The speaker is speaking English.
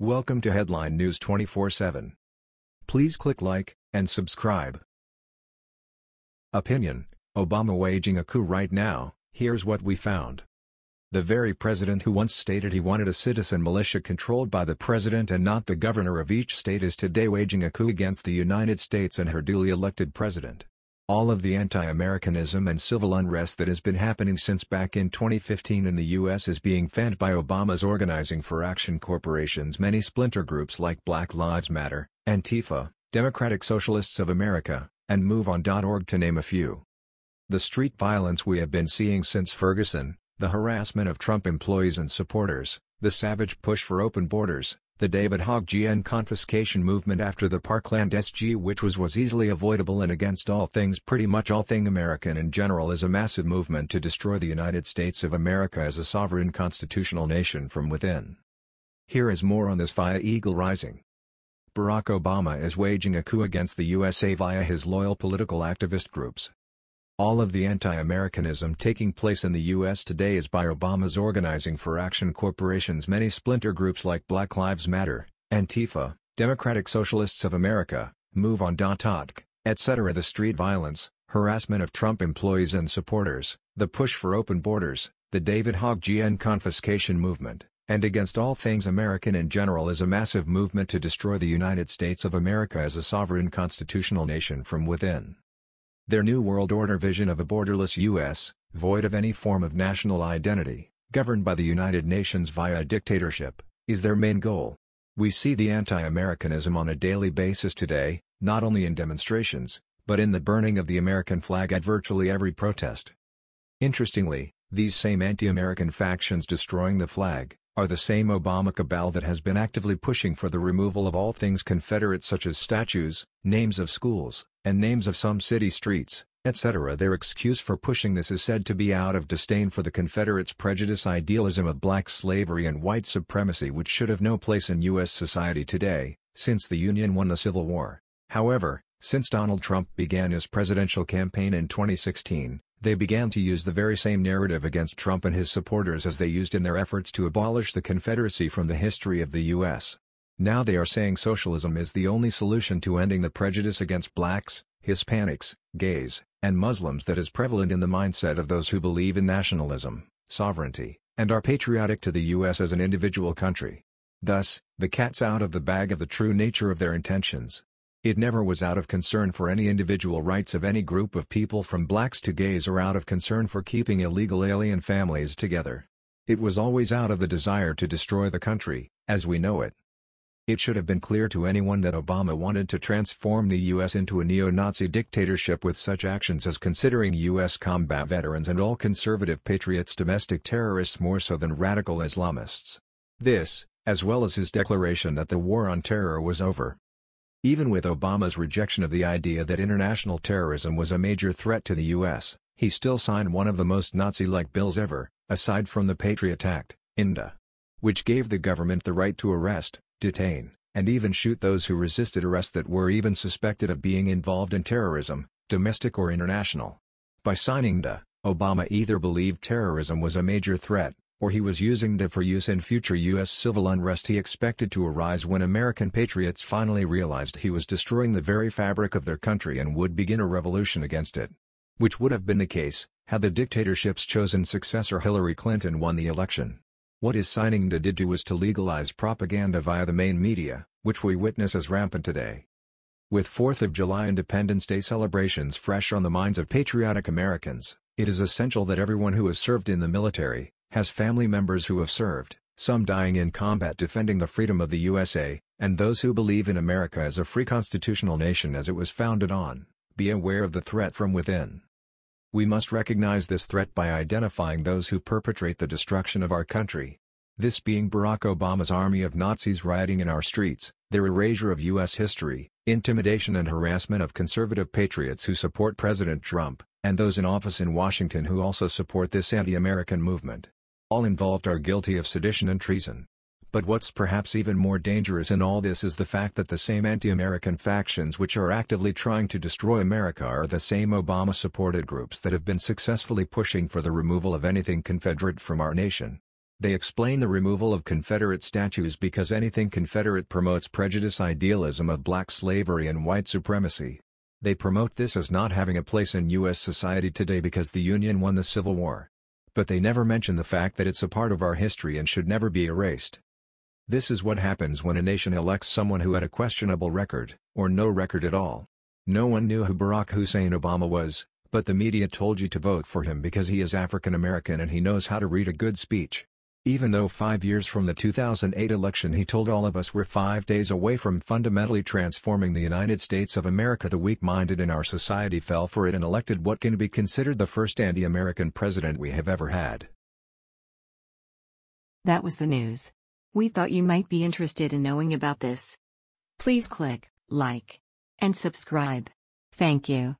Welcome to Headline News 24/7. Please click like and subscribe. Opinion: Obama waging a coup right now. Here's what we found. The very president who once stated he wanted a citizen militia controlled by the president and not the governor of each state is today waging a coup against the United States and her duly elected president. All of the anti-Americanism and civil unrest that has been happening since back in 2015 in the U.S. is being fanned by Obama's Organizing for Action Corporation's many splinter groups like Black Lives Matter, Antifa, Democratic Socialists of America, and MoveOn.org to name a few. The street violence we have been seeing since Ferguson, the harassment of Trump employees and supporters, the savage push for open borders, the David Hogg GN confiscation movement after the Parkland SG which was was easily avoidable and against all things pretty much all thing American in general is a massive movement to destroy the United States of America as a sovereign constitutional nation from within. Here is more on this via Eagle Rising. Barack Obama is waging a coup against the USA via his loyal political activist groups. All of the anti-Americanism taking place in the U.S. today is by Obama's Organizing for Action Corporation's many splinter groups like Black Lives Matter, Antifa, Democratic Socialists of America, Move MoveOn.org, etc. The street violence, harassment of Trump employees and supporters, the push for open borders, the David Hogg GN confiscation movement, and against all things American in general is a massive movement to destroy the United States of America as a sovereign constitutional nation from within. Their New World Order vision of a borderless U.S., void of any form of national identity, governed by the United Nations via dictatorship, is their main goal. We see the anti-Americanism on a daily basis today, not only in demonstrations, but in the burning of the American flag at virtually every protest. Interestingly, these same anti-American factions destroying the flag, are the same Obama cabal that has been actively pushing for the removal of all things Confederate such as statues, names of schools, and names of some city streets, etc. Their excuse for pushing this is said to be out of disdain for the Confederates' prejudice idealism of black slavery and white supremacy which should have no place in U.S. society today, since the Union won the Civil War. However, since Donald Trump began his presidential campaign in 2016, they began to use the very same narrative against Trump and his supporters as they used in their efforts to abolish the Confederacy from the history of the U.S. Now they are saying socialism is the only solution to ending the prejudice against blacks, Hispanics, gays, and Muslims that is prevalent in the mindset of those who believe in nationalism, sovereignty, and are patriotic to the U.S. as an individual country. Thus, the cat's out of the bag of the true nature of their intentions. It never was out of concern for any individual rights of any group of people from blacks to gays or out of concern for keeping illegal alien families together. It was always out of the desire to destroy the country, as we know it. It should have been clear to anyone that Obama wanted to transform the U.S. into a neo-Nazi dictatorship with such actions as considering U.S. combat veterans and all conservative patriots domestic terrorists more so than radical Islamists. This, as well as his declaration that the war on terror was over. Even with Obama's rejection of the idea that international terrorism was a major threat to the U.S., he still signed one of the most Nazi-like bills ever, aside from the Patriot Act, NDAA, which gave the government the right to arrest, detain, and even shoot those who resisted arrest that were even suspected of being involved in terrorism, domestic or international. By signing DA, Obama either believed terrorism was a major threat, or he was using DA for use in future U.S. civil unrest he expected to arise when American patriots finally realized he was destroying the very fabric of their country and would begin a revolution against it. Which would have been the case, had the dictatorship's chosen successor Hillary Clinton won the election. What his signing did do was to legalize propaganda via the main media, which we witness as rampant today. With 4th of July Independence Day celebrations fresh on the minds of patriotic Americans, it is essential that everyone who has served in the military, has family members who have served, some dying in combat defending the freedom of the USA, and those who believe in America as a free constitutional nation as it was founded on, be aware of the threat from within. We must recognize this threat by identifying those who perpetrate the destruction of our country. This being Barack Obama's army of Nazis rioting in our streets, their erasure of U.S. history, intimidation and harassment of conservative patriots who support President Trump, and those in office in Washington who also support this anti-American movement. All involved are guilty of sedition and treason. But what's perhaps even more dangerous in all this is the fact that the same anti-American factions which are actively trying to destroy America are the same Obama-supported groups that have been successfully pushing for the removal of anything Confederate from our nation. They explain the removal of Confederate statues because anything Confederate promotes prejudice idealism of black slavery and white supremacy. They promote this as not having a place in U.S. society today because the Union won the Civil War. But they never mention the fact that it's a part of our history and should never be erased. This is what happens when a nation elects someone who had a questionable record, or no record at all. No one knew who Barack Hussein Obama was, but the media told you to vote for him because he is African American and he knows how to read a good speech. Even though five years from the 2008 election he told all of us we're five days away from fundamentally transforming the United States of America the weak-minded in our society fell for it and elected what can be considered the first anti-American president we have ever had. That was the news. We thought you might be interested in knowing about this. Please click like and subscribe. Thank you.